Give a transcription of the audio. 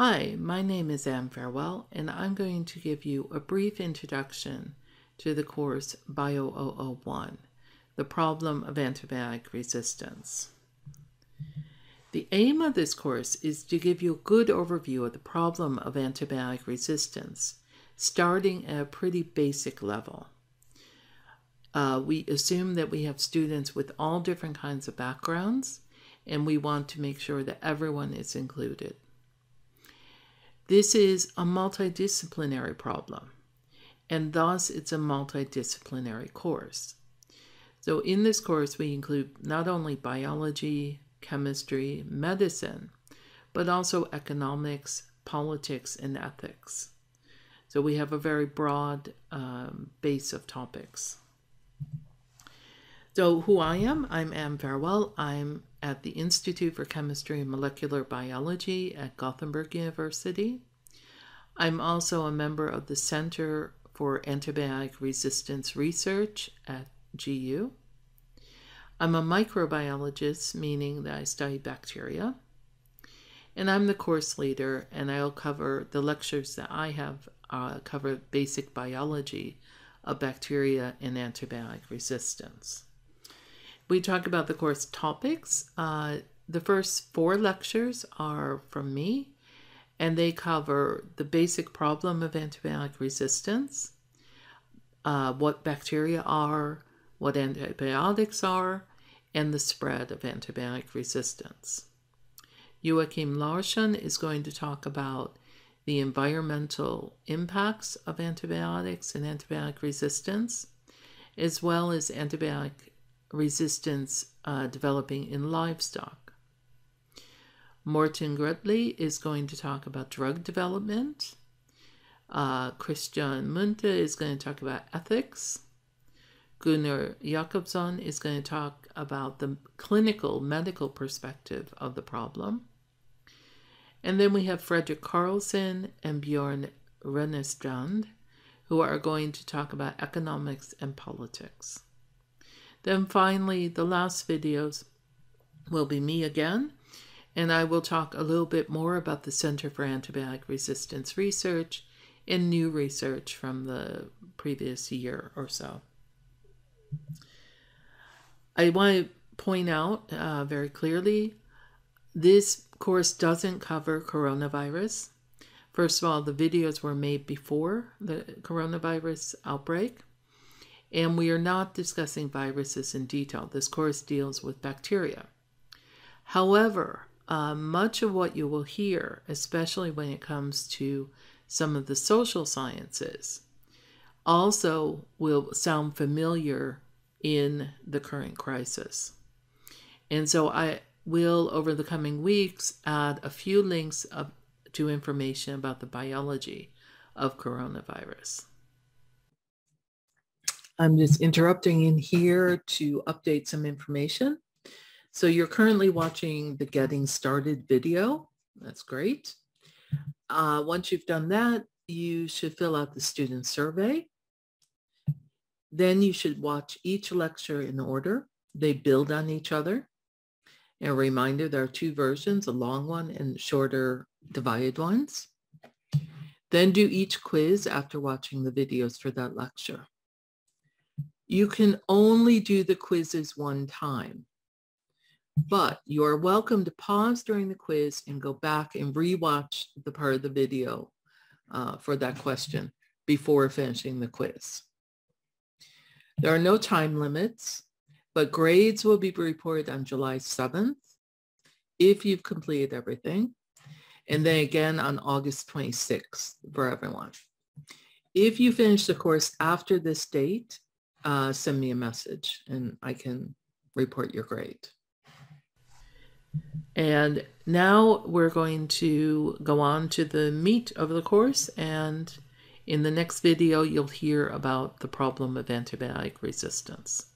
Hi, my name is Anne Farewell, and I'm going to give you a brief introduction to the course Bio 001, the problem of antibiotic resistance. The aim of this course is to give you a good overview of the problem of antibiotic resistance, starting at a pretty basic level. Uh, we assume that we have students with all different kinds of backgrounds, and we want to make sure that everyone is included. This is a multidisciplinary problem, and thus it's a multidisciplinary course. So in this course, we include not only biology, chemistry, medicine, but also economics, politics, and ethics. So we have a very broad um, base of topics. So who I am, I'm Anne Farewell. I'm at the Institute for Chemistry and Molecular Biology at Gothenburg University. I'm also a member of the Center for Antibiotic Resistance Research at GU. I'm a microbiologist, meaning that I study bacteria. And I'm the course leader, and I'll cover the lectures that I have uh, cover basic biology of bacteria and antibiotic resistance we talk about the course topics. Uh, the first four lectures are from me, and they cover the basic problem of antibiotic resistance, uh, what bacteria are, what antibiotics are, and the spread of antibiotic resistance. Joakim Larsson is going to talk about the environmental impacts of antibiotics and antibiotic resistance, as well as antibiotic resistance uh, developing in livestock. Morten Grøtli is going to talk about drug development. Uh, Christian Munthe is going to talk about ethics. Gunnar Jakobsson is going to talk about the clinical medical perspective of the problem. And then we have Fredrik Carlsson and Bjorn Rönnerstrand, who are going to talk about economics and politics. Then finally, the last videos will be me again, and I will talk a little bit more about the Center for Antibiotic Resistance Research and new research from the previous year or so. I want to point out uh, very clearly this course doesn't cover coronavirus. First of all, the videos were made before the coronavirus outbreak. And we are not discussing viruses in detail. This course deals with bacteria. However, uh, much of what you will hear, especially when it comes to some of the social sciences, also will sound familiar in the current crisis. And so I will, over the coming weeks, add a few links of, to information about the biology of coronavirus. I'm just interrupting in here to update some information. So you're currently watching the Getting Started video. That's great. Uh, once you've done that, you should fill out the student survey. Then you should watch each lecture in order. They build on each other. And a reminder, there are two versions, a long one and shorter divided ones. Then do each quiz after watching the videos for that lecture. You can only do the quizzes one time, but you are welcome to pause during the quiz and go back and rewatch the part of the video uh, for that question before finishing the quiz. There are no time limits, but grades will be reported on July 7th if you've completed everything, and then again on August 26th for everyone. If you finish the course after this date, uh, send me a message and I can report your grade. And now we're going to go on to the meat of the course. And in the next video, you'll hear about the problem of antibiotic resistance.